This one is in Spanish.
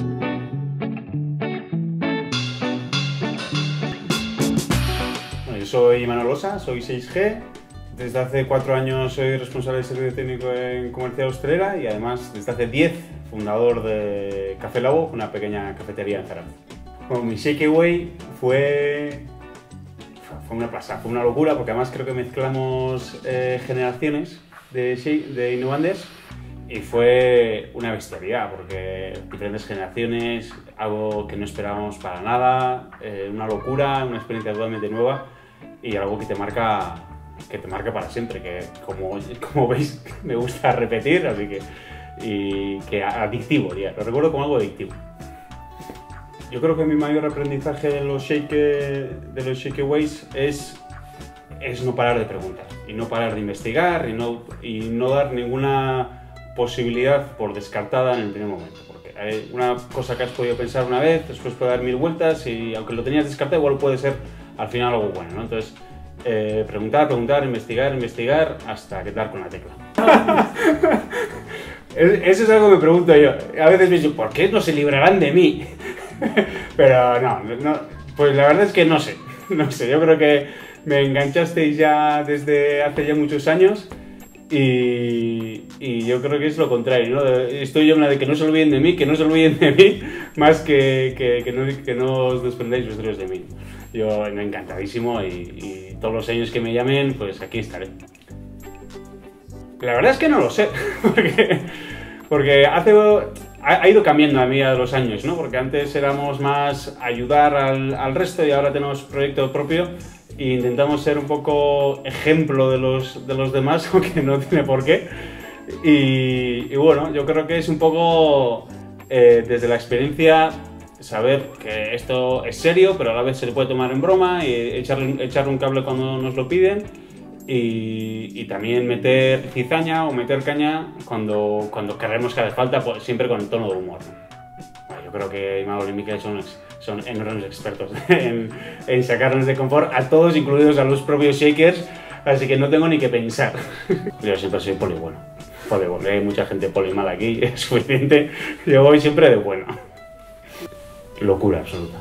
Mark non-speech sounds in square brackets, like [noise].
Bueno, yo soy Manuel Osa, soy 6G. Desde hace cuatro años soy responsable de servicio técnico en comercial hostelera y además desde hace 10 fundador de Café Labo, una pequeña cafetería en Zaragoza. Bueno, mi Shakeaway fue, fue una pasada, fue una locura porque además creo que mezclamos eh, generaciones de, de Innovandes y fue una bestialidad porque diferentes generaciones, algo que no esperábamos para nada, eh, una locura, una experiencia totalmente nueva y algo que te marca que te marca para siempre, que como, [laughs] como veis [laughs] me gusta repetir, así que y que adictivo, ya. lo recuerdo como algo adictivo. Yo creo que mi mayor aprendizaje de los shake de los shakeaways es es no parar de preguntar y no parar de investigar y no, y no dar ninguna posibilidad por descartada en el primer momento. Porque hay una cosa que has podido pensar una vez, después puede dar mil vueltas y aunque lo tenías descartado, igual puede ser al final algo bueno. ¿no? Entonces, eh, preguntar, preguntar, investigar, investigar hasta que dar con la tecla. [laughs] Eso es algo que me pregunto yo. A veces me digo, ¿por qué no se librarán de mí? [laughs] Pero no, no, pues la verdad es que no sé. [laughs] No sé, yo creo que me enganchasteis ya desde hace ya muchos años y, yo creo que es lo contrario, ¿no? Estoy yo una de que no se olviden de mí, que no se olviden de mí, [laughs] más que, que, no, os desprendáis vosotros de mí. Yo encantadísimo y, y todos los años que me llamen, pues aquí estaré. La verdad es que no lo sé, [laughs] porque, porque hace, ha, ido cambiando a medida de los años, ¿no? Porque antes éramos más ayudar al, al resto y ahora tenemos proyecto propio e intentamos ser un poco ejemplo de los, de los demás, [laughs] aunque no tiene por qué. Y, bueno, yo creo que es un poco eh, desde la experiencia saber que esto es serio, pero a la vez se le puede tomar en broma y echarle, echarle un cable cuando nos lo piden y, también meter cizaña o meter caña cuando, cuando creemos que hace falta, pues, siempre con el tono de humor. Creo que Imanol y Miquel son, son enormes expertos [laughs] en, en, sacarnos de confort a todos, incluidos a los propios shakers, así que no tengo ni que pensar. [laughs] Yo siempre soy poli bueno. Poli bueno. Hay mucha gente poli mal aquí, [laughs] es suficiente. Yo voy siempre de bueno. Locura absoluta.